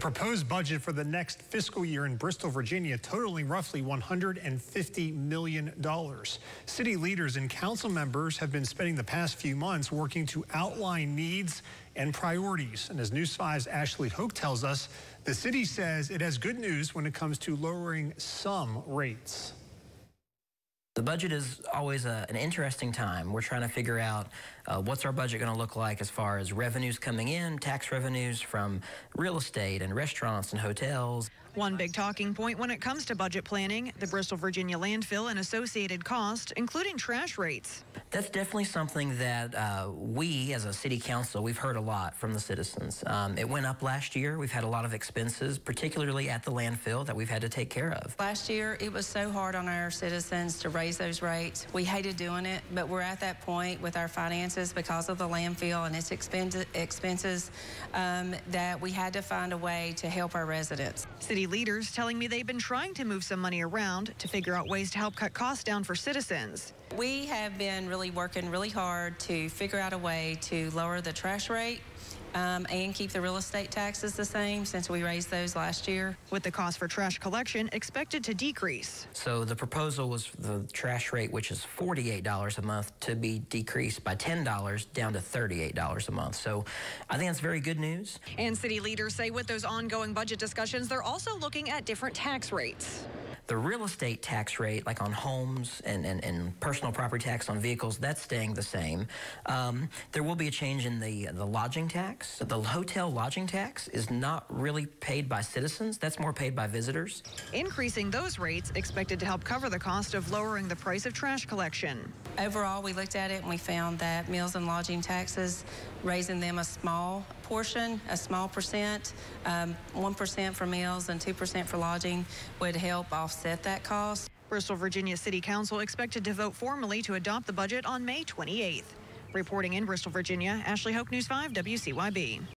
Proposed budget for the next fiscal year in Bristol, Virginia, totaling roughly $150 million. City leaders and council members have been spending the past few months working to outline needs and priorities. And as News 5's Ashley Hoak tells us, the city says it has good news when it comes to lowering some rates. The budget is always a, an interesting time. We're trying to figure out uh, what's our budget going to look like as far as revenues coming in, tax revenues from real estate and restaurants and hotels. One big talking point when it comes to budget planning, the Bristol, Virginia landfill and associated cost, including trash rates. That's definitely something that uh, we, as a city council, we've heard a lot from the citizens. Um, it went up last year. We've had a lot of expenses, particularly at the landfill, that we've had to take care of. Last year, it was so hard on our citizens to raise those rates. We hated doing it, but we're at that point with our finances because of the landfill and its expenses um, that we had to find a way to help our residents. City leaders telling me they've been trying to move some money around to figure out ways to help cut costs down for citizens. We have been really working really hard to figure out a way to lower the trash rate um, and keep the real estate taxes the same since we raised those last year. With the cost for trash collection expected to decrease. So the proposal was the trash rate, which is $48 a month, to be decreased by $10 down to $38 a month. So I think that's very good news. And city leaders say with those ongoing budget discussions, they're also looking at different tax rates. The real estate tax rate, like on homes and, and, and personal property tax on vehicles, that's staying the same. Um, there will be a change in the, the lodging tax. The hotel lodging tax is not really paid by citizens. That's more paid by visitors. Increasing those rates expected to help cover the cost of lowering the price of trash collection. Overall, we looked at it and we found that meals and lodging taxes, raising them a small portion, a small percent, um, 1% for meals and 2% for lodging would help offset that cost. Bristol, Virginia City Council expected to vote formally to adopt the budget on May 28th. Reporting in Bristol, Virginia, Ashley Hoak, News 5, WCYB.